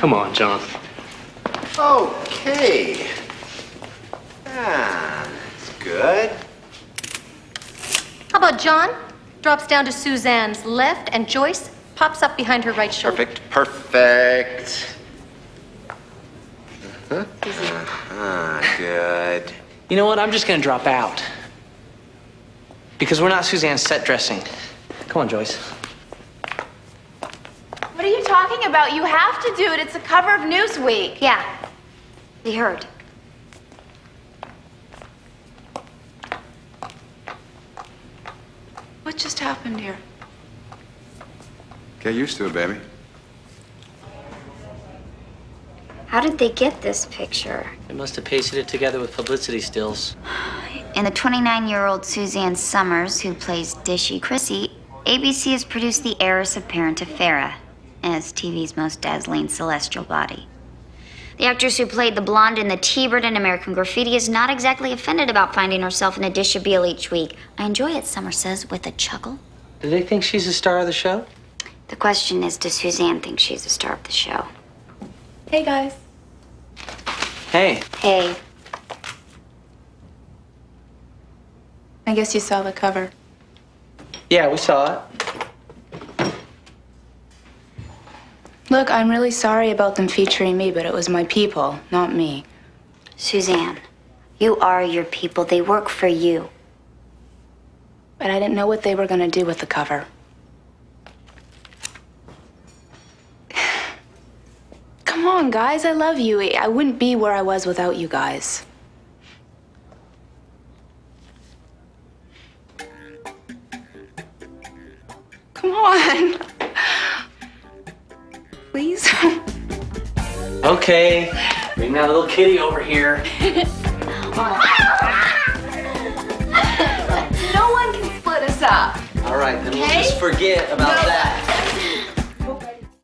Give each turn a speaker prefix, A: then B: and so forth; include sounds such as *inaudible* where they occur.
A: Come on, John.
B: Okay. Ah, that's good.
C: How about John? Drops down to Suzanne's left, and Joyce pops up behind her right shoulder.
B: Perfect, perfect. Uh-huh. Uh-huh, good.
D: You know what? I'm just gonna drop out. Because we're not Suzanne's set dressing. Come on, Joyce.
E: What are you talking about? You have to do it. It's a cover of Newsweek.
F: Yeah, we heard.
E: What just happened here?
G: Get used to it, baby.
F: How did they get this picture?
D: They must have pasted it together with publicity stills.
F: In the 29 year old Suzanne Somers, who plays Dishy Chrissy, ABC has produced the heiress apparent to Farrah as TV's most dazzling celestial body. The actress who played the blonde in the T-Bird in American Graffiti is not exactly offended about finding herself in a dishabille each week. I enjoy it, Summer says, with a chuckle.
D: Do they think she's the star of the show?
F: The question is, does Suzanne think she's the star of the show?
E: Hey, guys.
D: Hey,
F: Hey,
E: I guess you saw the cover.
D: yeah, we saw it.
E: Look, I'm really sorry about them featuring me, but it was my people, not me.
F: Suzanne, you are your people. They work for you.
E: But I didn't know what they were gonna do with the cover. *sighs* Come on, guys, I love you. I wouldn't be where I was without you guys. Come on. *laughs*
D: Okay, bring that little kitty over here. *laughs*
E: no one can split us up.
D: All right, then we'll just forget about that.